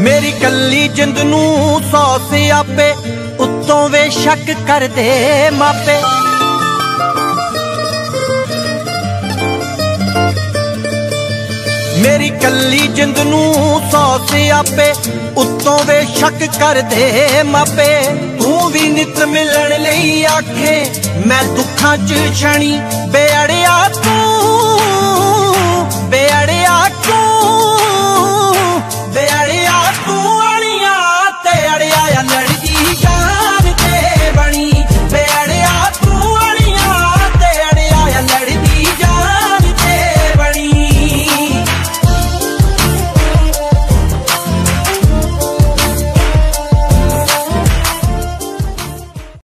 ਮੇਰੀ ਕੱਲੀ ਜਿੰਦ ਨੂੰ ਸੌ ਸਿਆਪੇ ਉੱਤੋਂ ਵੇ ਸ਼ੱਕ ਕਰਦੇ ਮਾਪੇ। ਮੇਰੀ ਕੱਲੀ ਜਿੰਦ ਨੂੰ ਸੌ ਸਿਆਪੇ ਉੱਤੋਂ ਵੇ ਸ਼ੱਕ ਕਰਦੇ ਮਾਪੇ। ਤੂੰ ਵੀ ਨਿਤ ਮਿਲਣ ਲਈ ਆਖੇ, ਮੈਂ ਦੁੱਖਾਂ 'ਚ ਛਣੀ ਬੇੜਿਆ